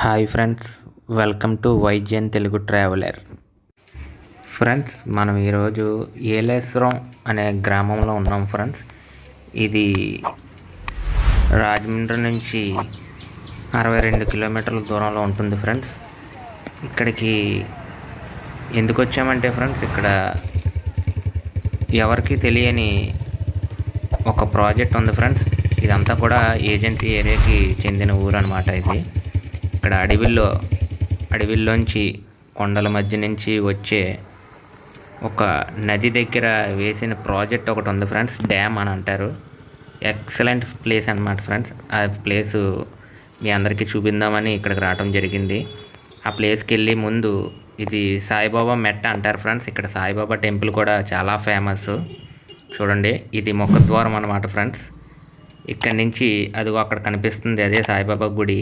Hi friends welcome to Vaidyan Telugu traveller. Friends మనం ఈరోజు ఏలేశ్వరం అనే గ్రామంలో ఉన్నాం ఫ్రెండ్స్. ఇది రాజమండ్రి నుంచి అరవై రెండు కిలోమీటర్ల దూరంలో ఉంటుంది ఫ్రెండ్స్. ఇక్కడికి ఎందుకు వచ్చామంటే ఫ్రెండ్స్ ఇక్కడ ఎవరికి తెలియని ఒక ప్రాజెక్ట్ ఉంది ఫ్రెండ్స్. ఇదంతా కూడా ఏజెన్సీ ఏరియాకి చెందిన ఊరు అనమాట ఇది. ఇక్కడ అడవిలో అడవిల్లోంచి కొండల మధ్య నుంచి వచ్చే ఒక నది దగ్గర వేసిన ప్రాజెక్ట్ ఒకటి ఉంది ఫ్రెండ్స్ డ్యామ్ అని అంటారు. ఎక్సలెంట్ ప్లేస్ అనమాట ఫ్రెండ్స్. ఆ ప్లేసు మీ అందరికీ చూపిందామని ఇక్కడికి రావడం జరిగింది. ఆ ప్లేస్కి వెళ్ళి ముందు ఇది సాయిబాబా మెట్ట అంటారు ఫ్రెండ్స్. ఇక్కడ సాయిబాబా టెంపుల్ కూడా చాలా ఫేమస్ చూడండి ఇది ముఖద్వారం అనమాట ఫ్రెండ్స్. ఇక్కడ నుంచి అది అక్కడ కనిపిస్తుంది అదే సాయిబాబా గుడి.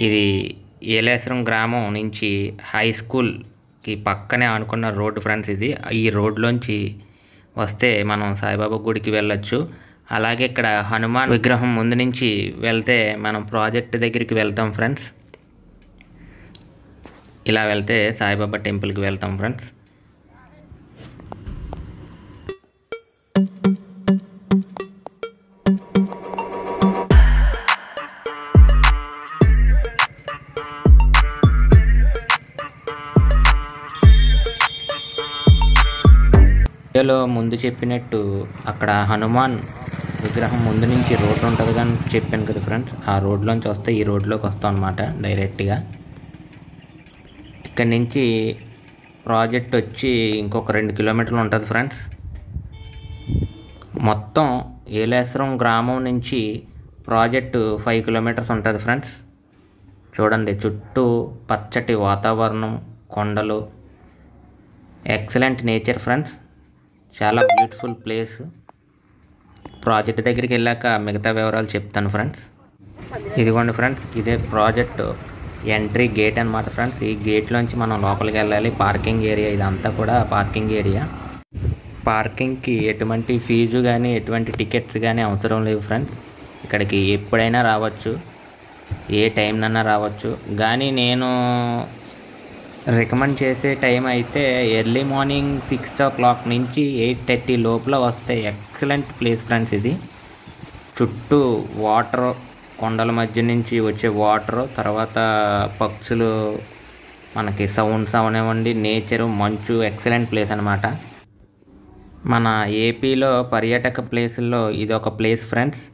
ఇది ఏలేశ్వరం గ్రామం నుంచి హై స్కూల్కి పక్కనే అనుకున్న రోడ్డు ఫ్రెండ్స్ ఇది. ఈ రోడ్లోంచి వస్తే మనం సాయిబాబా గుడికి వెళ్ళొచ్చు. అలాగే ఇక్కడ హనుమాన్ విగ్రహం ముందు నుంచి వెళ్తే మనం ప్రాజెక్ట్ దగ్గరికి వెళ్తాం ఫ్రెండ్స్. ఇలా వెళ్తే సాయిబాబా టెంపుల్కి వెళ్తాం ఫ్రెండ్స్. వీడియోలో ముందు చెప్పినట్టు అక్కడ హనుమాన్ విగ్రహం ముందు నుంచి రోడ్డు ఉంటుంది కానీ చెప్పాను కదా ఫ్రెండ్స్ ఆ రోడ్లోంచి వస్తే ఈ రోడ్లోకి వస్తాం అనమాట డైరెక్ట్గా. ఇక్కడ నుంచి ప్రాజెక్ట్ వచ్చి ఇంకొక రెండు కిలోమీటర్లు ఉంటుంది ఫ్రెండ్స్. మొత్తం ఏలేశ్వరం గ్రామం నుంచి ప్రాజెక్టు ఫైవ్ కిలోమీటర్స్ ఉంటుంది ఫ్రెండ్స్. చూడండి చుట్టూ పచ్చటి వాతావరణం కొండలు. Excellent nature friends. చాలా బ్యూటిఫుల్ ప్లేస్ ప్రాజెక్ట్ దగ్గరికి వెళ్ళాక మిగతా వివరాలు చెప్తాను ఫ్రెండ్స్ ఇదిగోండి ఫ్రెండ్స్ ఇదే ప్రాజెక్ట్ ఎంట్రీ గేట్ అనమాట ఫ్రెండ్స్ ఈ గేట్లోంచి మనం లోపలికి వెళ్ళాలి. పార్కింగ్ ఏరియా ఇదంతా కూడా పార్కింగ్ ఏరియా పార్కింగ్కి ఎటువంటి ఫీజు కానీ ఎటువంటి టికెట్స్ కానీ అవసరం లేవు ఫ్రెండ్స్ ఇక్కడికి ఎప్పుడైనా రావచ్చు. ఏ టైంనన్నా రావచ్చు. కానీ నేను రికమెండ్ చేసే టైం అయితే early morning six o'clock నుంచి ఎయిట్ థర్టీ లోపల వస్తే ఎక్సలెంట్ ప్లేస్ ఫ్రెండ్స్ ఇది. చుట్టూ వాటర్ కొండల మధ్య నుంచి వచ్చే వాటర్ తర్వాత పక్షులు మనకి సౌండ్స్ అవనివ్వండి నేచరు మంచు ఎక్సలెంట్ ప్లేస్ అనమాట మన ఏపీలో పర్యాటక ప్లేసుల్లో ఇది ఒక ప్లేస్ ఫ్రెండ్స్.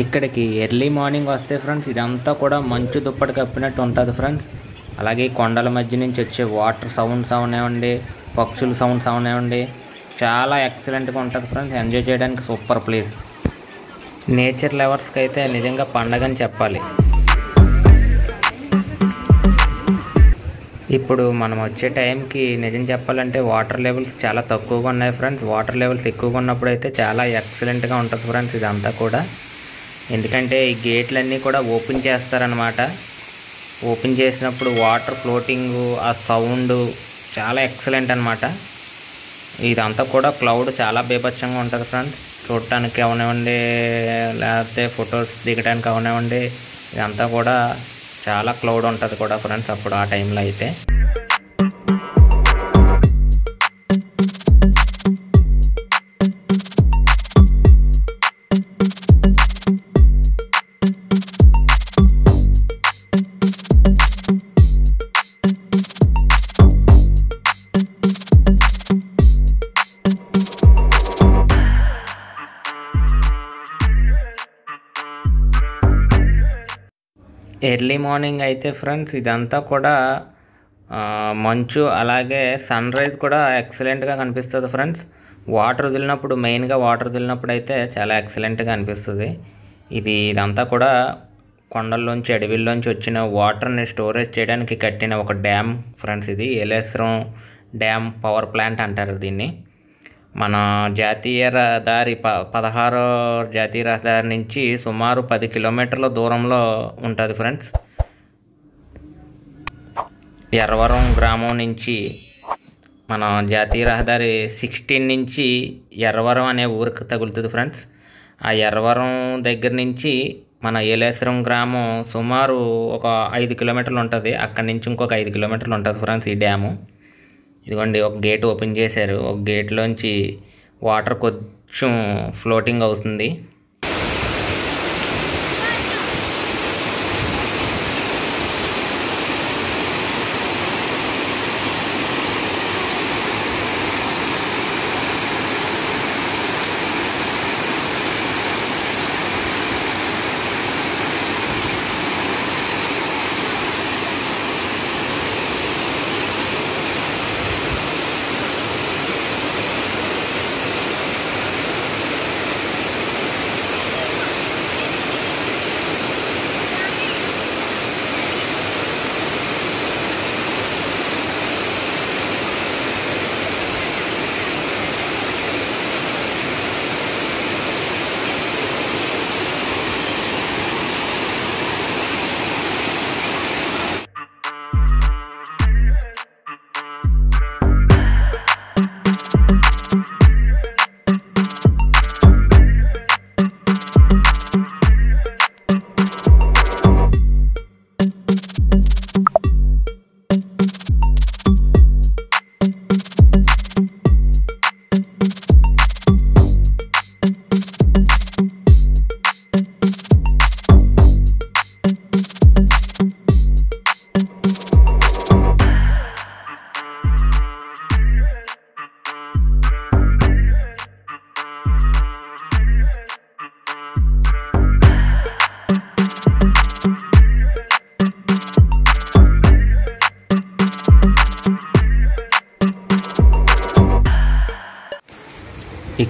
ఇక్కడికి ఎర్లీ మార్నింగ్ వస్తే ఫ్రెండ్స్ ఇదంతా కూడా మంచు దుప్పటి కప్పినట్టు ఉంటుంది ఫ్రెండ్స్. అలాగే కొండల మధ్య నుంచి వచ్చే వాటర్ సౌండ్స్ అవనివ్వండి పక్షుల సౌండ్స్ అవనివ్వండి చాలా ఎక్సలెంట్గా ఉంటుంది ఫ్రెండ్స్. ఎంజాయ్ చేయడానికి సూపర్ ప్లేస్. నేచర్ లవర్స్కి అయితే నిజంగా పండగని చెప్పాలి. ఇప్పుడు మనం వచ్చే టైంకి నిజం చెప్పాలంటే వాటర్ లెవెల్స్ చాలా తక్కువగా ఉన్నాయి ఫ్రెండ్స్. వాటర్ లెవెల్స్ ఎక్కువగా ఉన్నప్పుడు అయితే చాలా ఎక్సలెంట్గా ఉంటుంది ఫ్రెండ్స్ ఇదంతా కూడా. ఎందుకంటే ఈ గేట్లన్నీ కూడా ఓపెన్ చేస్తారనమాట ఓపెన్ చేసినప్పుడు వాటర్ ఫ్లోటింగ్ ఆ సౌండ్ చాలా ఎక్సలెంట్ అనమాట ఇదంతా కూడా క్లౌడ్ చాలా బీభత్సంగా ఉంటుంది ఫ్రెండ్స్ చూడటానికి అవనివ్వండి లేకపోతే ఫొటోస్ దిగడానికి అవనివ్వండి ఇదంతా కూడా చాలా క్లౌడ్ ఉంటుంది కూడా ఫ్రెండ్స్ అప్పుడు ఆ టైంలో అయితే. ఎర్లీ మార్నింగ్ అయితే ఫ్రెండ్స్ ఇదంతా కూడా మంచు అలాగే సన్ రైజ్ కూడా ఎక్సలెంట్గా కనిపిస్తుంది ఫ్రెండ్స్. వాటర్ వదిలినప్పుడు మెయిన్గా వాటర్ వదిలినప్పుడు అయితే చాలా ఎక్సలెంట్గా అనిపిస్తుంది. ఇది ఇదంతా కూడా కొండల్లోంచి అడవిల్లోంచి వచ్చిన వాటర్ని స్టోరేజ్ చేయడానికి కట్టిన ఒక డ్యామ్ ఫ్రెండ్స్ ఇది. ఏలేశ్వరం డ్యామ్ పవర్ ప్లాంట్ అంటారు దీన్ని. మన జాతీయ రహదారి ప పదహారో జాతీయ రహదారి నుంచి సుమారు పది కిలోమీటర్ల దూరంలో ఉంటుంది ఫ్రెండ్స్. ఎర్రవరం గ్రామం నుంచి మన జాతీయ రహదారి సిక్స్టీన్ నుంచి ఎర్రవరం అనే ఊరికి తగులుతుంది ఫ్రెండ్స్. ఆ ఎర్రవరం దగ్గర నుంచి మన ఏలేశ్వరం గ్రామం సుమారు ఒక ఐదు కిలోమీటర్లు ఉంటుంది. అక్కడి నుంచి ఇంకొక ఐదు కిలోమీటర్లు ఉంటుంది ఫ్రెండ్స్ ఈ డ్యాము. ఇదిగోండి ఒక గేట్ ఓపెన్ చేశారు. ఒక గేట్లోంచి వాటర్ కొంచెం ఫ్లోటింగ్ అవుతుంది.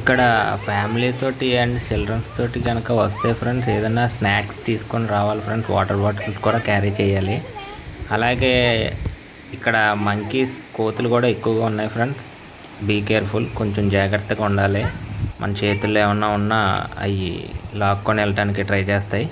ఇక్కడ ఫ్యామిలీ తోటి అండ్ చిల్డ్రన్స్ తోటి కనుక వస్తే ఫ్రెండ్స్ ఏదైనా స్నాక్స్ తీసుకొని రావాలి ఫ్రెండ్స్ వాటర్ బాటిల్స్ కూడా క్యారీ చేయాలి. అలాగే ఇక్కడ మంకీస్ కోతులు కూడా ఎక్కువగా ఉన్నాయి ఫ్రెండ్స్ బీ కేర్ఫుల్ కొంచెం జాగ్రత్తగా ఉండాలి. మన చేతుల్లో ఏమన్నా ఉన్నా అవి లాక్కొని వెళ్ళటానికి ట్రై చేస్తాయి.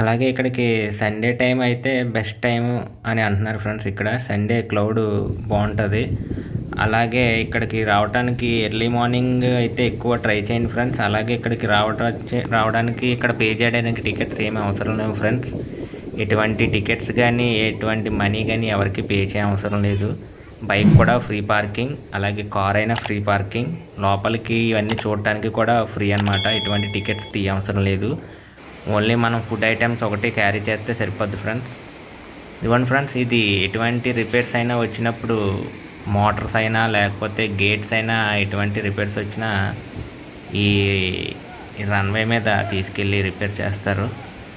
అలాగే ఇక్కడికి సండే టైం అయితే బెస్ట్ టైం అని అంటున్నారు ఫ్రెండ్స్ ఇక్కడ. సండే క్లౌడ్ బాగుంటుంది. అలాగే ఇక్కడికి రావడానికి ఎర్లీ మార్నింగ్ అయితే ఎక్కువ ట్రై చేయండి ఫ్రెండ్స్ అలాగే ఇక్కడికి రావడం రావడానికి ఇక్కడ పే చేయడానికి టికెట్స్ ఏమి అవసరం లేవు ఫ్రెండ్స్ ఎటువంటి టికెట్స్ కానీ ఎటువంటి మనీ కానీ ఎవరికి పే చేయ అవసరం లేదు. బైక్ కూడా ఫ్రీ పార్కింగ్ అలాగే కార్ అయినా ఫ్రీ పార్కింగ్ లోపలికి ఇవన్నీ చూడటానికి కూడా ఫ్రీ అన్నమాట. ఎటువంటి టికెట్స్ తీయ అవసరం లేదు. ఓన్లీ మనం ఫుడ్ ఐటమ్స్ ఒకటి క్యారీ చేస్తే సరిపోద్ది ఫ్రెండ్స్ ఇదిగోండి ఫ్రెండ్స్ ఇది ఎటువంటి రిపేర్స్ అయినా వచ్చినప్పుడు మోటార్స్ అయినా లేకపోతే గేట్స్ అయినా ఎటువంటి రిపేర్స్ వచ్చినా ఈ రన్వే మీద తీసుకెళ్ళి రిపేర్ చేస్తారు.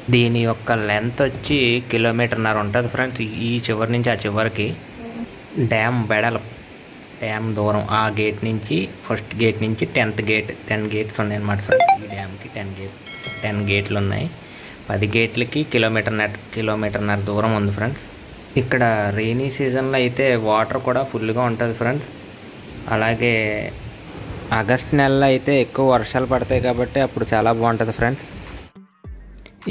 దీని యొక్క లెంత్ వచ్చి కిలోమీటర్న్నర ఉంటుంది ఫ్రెండ్స్ ఈ చివరి నుంచి ఆ చివరికి డ్యామ్ బెడల డ్యామ్ దూరం ఆ గేట్ నుంచి ఫస్ట్ గేట్ నుంచి టెన్త్ గేట్ టెన్ గేట్స్ ఉన్నాయి అన్నమాట ఫ్రెండ్స్ ఈ డ్యామ్కి టెన్ గేట్ టెన్ గేట్లు ఉన్నాయి పది గేట్లకి కిలోమీటర్ నెట్ కిలోమీటర్న్నర దూరం ఉంది ఫ్రెండ్స్. ఇక్కడ రెయినీ సీజన్లో అయితే వాటర్ కూడా ఫుల్గా ఉంటుంది ఫ్రెండ్స్. అలాగే ఆగస్ట్ నెలలో అయితే ఎక్కువ వర్షాలు పడతాయి కాబట్టి అప్పుడు చాలా బాగుంటుంది ఫ్రెండ్స్.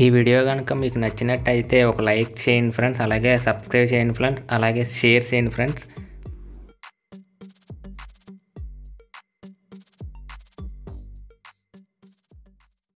ఈ వీడియో కనుక మీకు నచ్చినట్టయితే ఒక లైక్ చేయండి ఫ్రెండ్స్. అలాగే సబ్స్క్రైబ్ చేయండి ఫ్రెండ్స్. అలాగే షేర్ చేయండి ఫ్రెండ్స్.